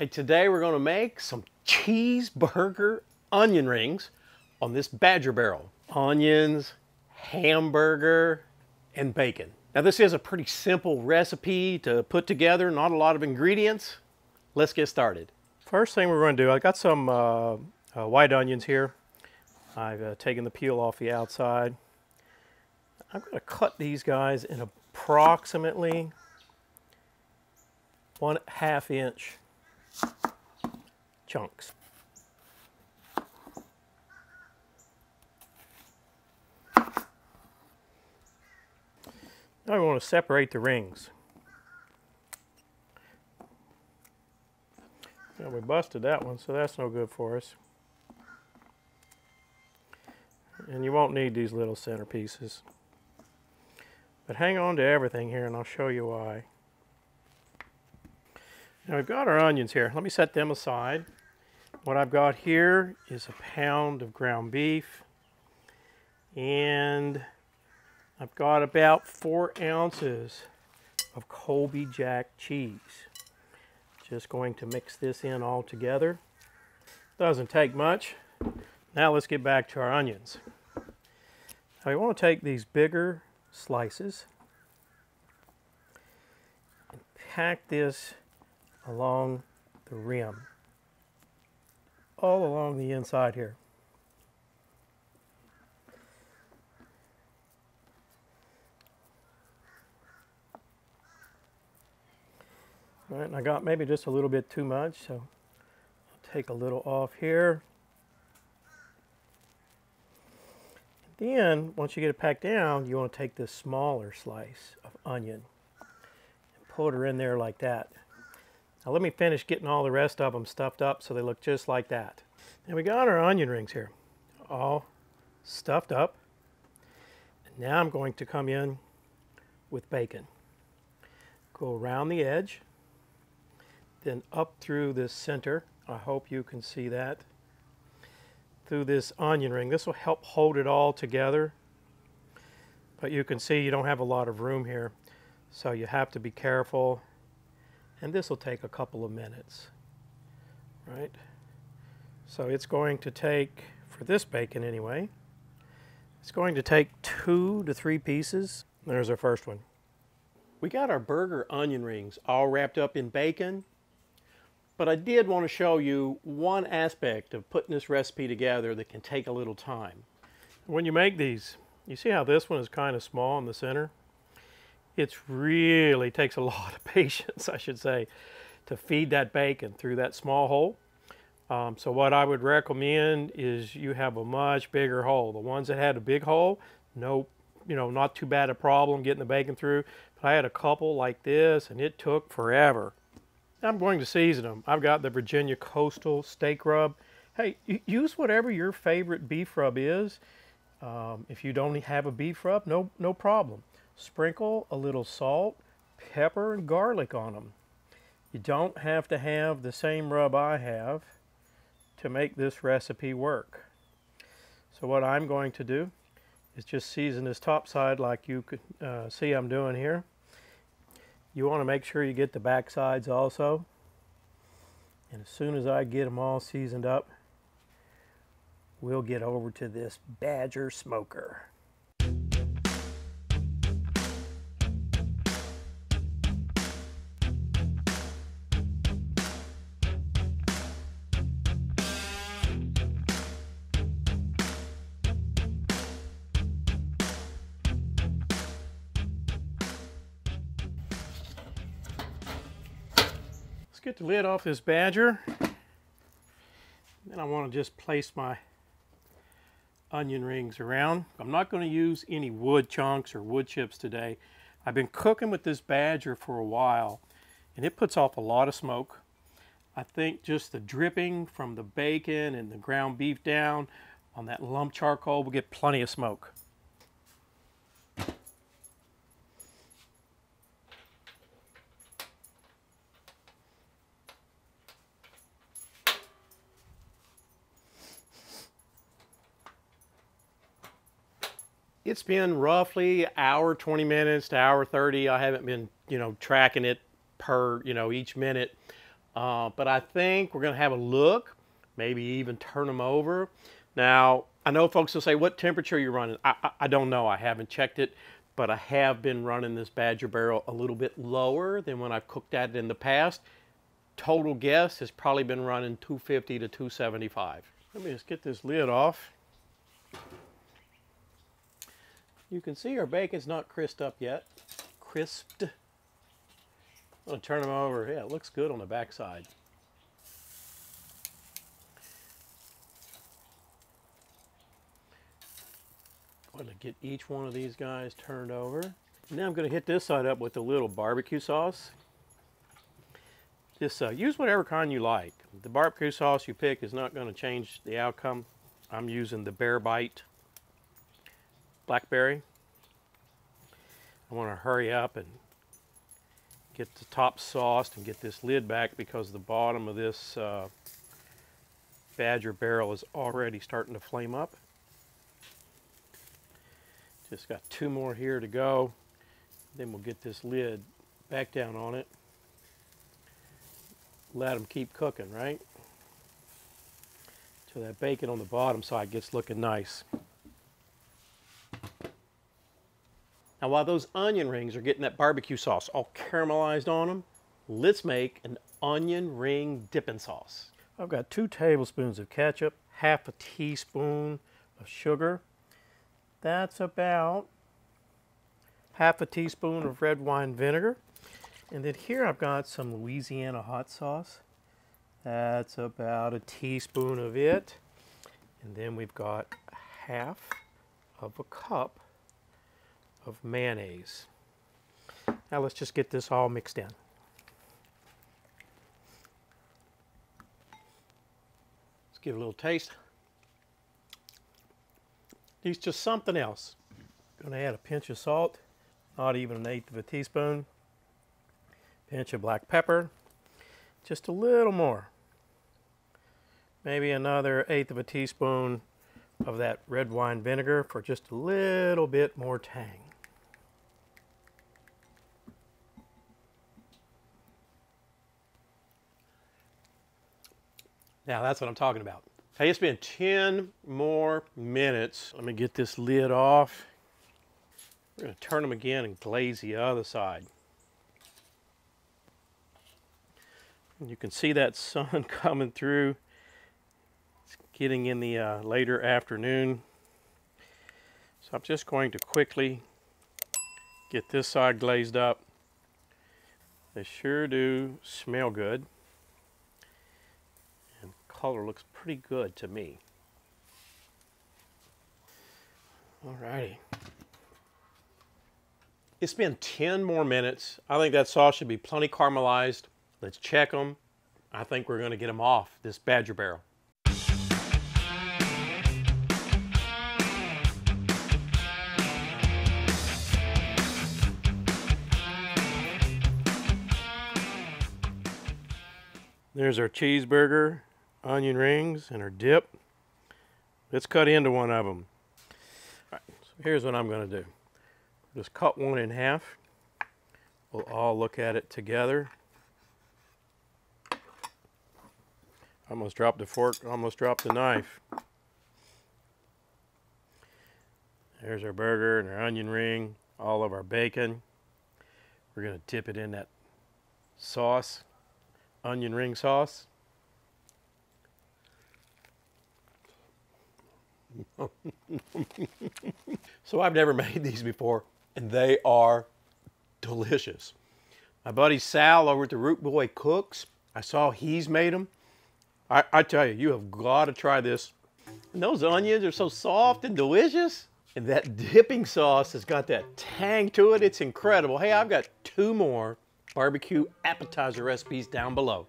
Hey, today we're going to make some cheeseburger onion rings on this Badger barrel. Onions, hamburger, and bacon. Now this is a pretty simple recipe to put together, not a lot of ingredients. Let's get started. First thing we're going to do, I got some uh, uh, white onions here. I've uh, taken the peel off the outside. I'm to cut these guys in approximately one half inch chunks. Now we want to separate the rings. Now we busted that one, so that's no good for us. And you won't need these little center pieces. But hang on to everything here and I'll show you why. Now we've got our onions here. Let me set them aside. What I've got here is a pound of ground beef and I've got about four ounces of Colby Jack cheese. Just going to mix this in all together. Doesn't take much. Now let's get back to our onions. Now we want to take these bigger slices and pack this along the rim, all along the inside here. All right, and I got maybe just a little bit too much, so I'll take a little off here. Then, once you get it packed down, you want to take this smaller slice of onion and put her in there like that. Now let me finish getting all the rest of them stuffed up so they look just like that. Now we got our onion rings here, all stuffed up. And now I'm going to come in with bacon. Go around the edge then up through this center. I hope you can see that. Through this onion ring. This will help hold it all together. But you can see you don't have a lot of room here. So you have to be careful. And this will take a couple of minutes. Right? So it's going to take, for this bacon anyway, it's going to take two to three pieces. There's our first one. We got our burger onion rings all wrapped up in bacon but I did want to show you one aspect of putting this recipe together that can take a little time. When you make these, you see how this one is kind of small in the center? It really takes a lot of patience, I should say, to feed that bacon through that small hole. Um, so what I would recommend is you have a much bigger hole. The ones that had a big hole, no, you know, not too bad a problem getting the bacon through. But I had a couple like this and it took forever. I'm going to season them. I've got the Virginia Coastal Steak Rub. Hey, use whatever your favorite beef rub is. Um, if you don't have a beef rub, no, no problem. Sprinkle a little salt, pepper, and garlic on them. You don't have to have the same rub I have to make this recipe work. So what I'm going to do is just season this top side like you could uh, see I'm doing here. You want to make sure you get the back sides also. And as soon as I get them all seasoned up, we'll get over to this Badger smoker. Let's get the lid off this Badger. Then I want to just place my onion rings around. I'm not going to use any wood chunks or wood chips today. I've been cooking with this Badger for a while and it puts off a lot of smoke. I think just the dripping from the bacon and the ground beef down on that lump charcoal will get plenty of smoke. It's been roughly hour 20 minutes to hour 30. I haven't been, you know, tracking it per, you know, each minute. Uh, but I think we're going to have a look, maybe even turn them over. Now, I know folks will say, what temperature you're running? I, I, I don't know. I haven't checked it, but I have been running this Badger barrel a little bit lower than when I've cooked at it in the past. Total guess has probably been running 250 to 275. Let me just get this lid off. You can see our bacon's not crisped up yet. Crisped. I'm gonna turn them over. Yeah, it looks good on the back side. I'm Going to get each one of these guys turned over. Now I'm going to hit this side up with a little barbecue sauce. Just uh, use whatever kind you like. The barbecue sauce you pick is not going to change the outcome. I'm using the Bear Bite Blackberry. I want to hurry up and get the top sauced and get this lid back because the bottom of this uh, Badger barrel is already starting to flame up. Just got two more here to go. Then we'll get this lid back down on it. Let them keep cooking, right? So that bacon on the bottom side gets looking nice. Now while those onion rings are getting that barbecue sauce all caramelized on them, let's make an onion ring dipping sauce. I've got two tablespoons of ketchup, half a teaspoon of sugar, that's about half a teaspoon of red wine vinegar. And then here I've got some Louisiana hot sauce. That's about a teaspoon of it. And then we've got half of a cup of mayonnaise. Now let's just get this all mixed in. Let's give a little taste. Needs just something else. Going to add a pinch of salt, not even an eighth of a teaspoon. Pinch of black pepper, just a little more. Maybe another eighth of a teaspoon of that red wine vinegar for just a little bit more tang. Now that's what I'm talking about. Hey, it's been 10 more minutes. Let me get this lid off. We're to turn them again and glaze the other side. And you can see that sun coming through. It's getting in the uh, later afternoon. So I'm just going to quickly get this side glazed up. They sure do smell good color looks pretty good to me. Alrighty. It's been 10 more minutes. I think that sauce should be plenty caramelized. Let's check them. I think we're going to get them off this Badger barrel. There's our cheeseburger onion rings and our dip. Let's cut into one of them. All right, so here's what I'm going to do. Just cut one in half. We'll all look at it together. Almost dropped the fork, almost dropped the knife. There's our burger and our onion ring, all of our bacon. We're going to dip it in that sauce, onion ring sauce. so I've never made these before, and they are delicious. My buddy Sal over at the Root Boy Cooks, I saw he's made them. I, I tell you, you have got to try this. And those onions are so soft and delicious. And that dipping sauce has got that tang to it. It's incredible. Hey, I've got two more barbecue appetizer recipes down below.